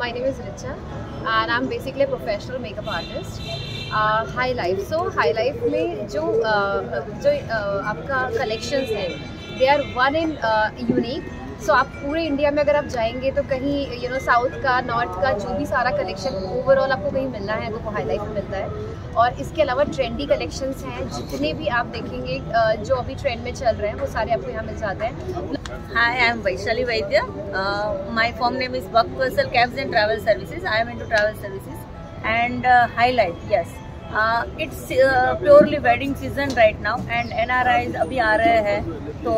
My name is Richa and I'm basically a professional makeup artist. Uh, High Life. So High Life में जो uh, जो uh, आपका collections हैं, are one in uh, unique. So so, आप पूरे India में अगर आप जाएँगे तो कहीं यू नो साउथ का नॉर्थ का जो भी सारा कलेक्शन ओवरऑल आपको कहीं मिलना है तो वो हाईलाइट में मिलता है। और इसके अलावा ट्रेंडी कलेक्शंस हैं जितने भी आप देखेंगे जो अभी ट्रेंड में चल रहे हैं वो सारे आपको यहाँ मिल जाते हैं। हाय I am Vaishali Vaidya my firm name is Buck Parcel cabs and travel services I am into travel services and it's purely wedding season right now and N R अभी आ रहे हैं तो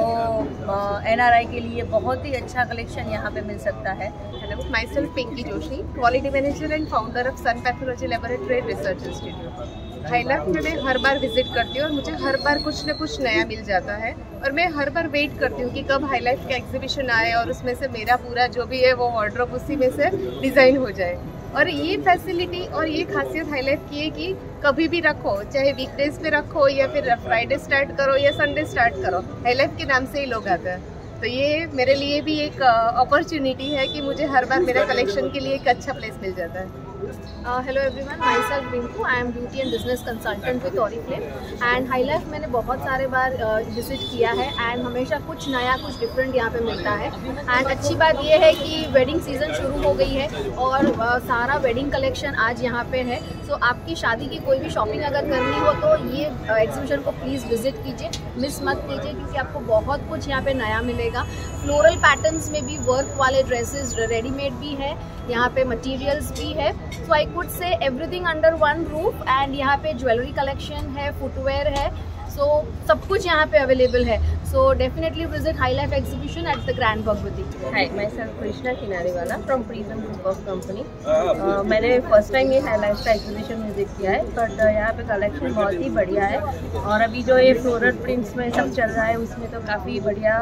एन uh, के लिए बहुत ही अच्छा collection यहाँ पे मिल सकता है। Hello myself Pinky Joshi quality manager and founder of Sun pathology laboratory research institute highlight में मैं हर बार विज़िट करती हूँ और मुझे हर बार कुछ ना कुछ नया मिल जाता है और मैं हर बार वेट करती हूँ कि कब हाईलाइट का एग्जीबिशन आए और उसमें से मेरा पूरा जो भी है वो ऑर्डर उसी में से डिज़ाइन हो जाए। और ये फैसिलिटी और ये खासियत हाईलाइट की है कि कभी भी रखो, चाहे वीकडेज पे रखो या फिर फ्राइडे स्टार्ट करो या संडे स्टार्ट करो हाईलाइफ के नाम से ही लोग आते हैं। तो ये मेरे लिए भी एक अपॉर्चुनिटी है कि मुझे हर बार मेरा कलेक्शन के लिए एक अच्छा प्लेस मिल जाता है। Hello everyone myself Rinku I am beauty and business consultant with Oriflame and high life मैंने बहुत सारे बार विज़िट uh, किया है एंड हमेशा कुछ नया कुछ डिफरेंट यहाँ पे मिलता है। एंड अच्छी बात यह है कि वेडिंग सीज़न शुरू हो गई है और uh, सारा वेडिंग कलेक्शन आज यहाँ पे है। सो so, आपकी शादी की कोई भी शॉपिंग अगर करनी हो तो ये एग्जीबिशन uh, को प्लीज़ विज़िट कीजिए। मिस मत कीजिए क्योंकि आपको बहुत कुछ यहाँ पे नया मिलेगा। फ्लोरल पैटर्न्स में भी वर्क वाले ड्रेसेस रेडीमेड भी है। यहाँ पे मटेरियल्स भी है। So I could say everything under one roof and यहाँ पे ज्वेलरी कलेक्शन है फुटवेयर है। सो so, सब कुछ यहाँ पे अवेलेबल है। So definitely visit High Life exhibition at the grand Bhagwati hi मैं सर कृष्णा किनारे वाला from Prism group of company मैंने फ़र्स्ट टाइम ये लाइफ का एग्जीबिशन विज़िट किया है बट uh, यहाँ पे कलेक्शन बहुत ही बढ़िया है। और अभी जो ये फ्लोरल प्रिंट्स में सब चल रहा है उसमें तो काफ़ी बढ़िया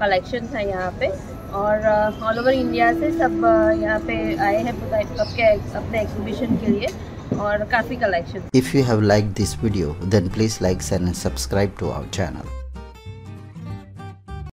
कलेक्शन है यहाँ पे। और ऑल ओवर इंडिया से सब uh, यहाँ पे आए हैं अपने अपने एग्जीबिशन के लिए। और काफ़ी collection if you have like this video then please like and subscribe to our channel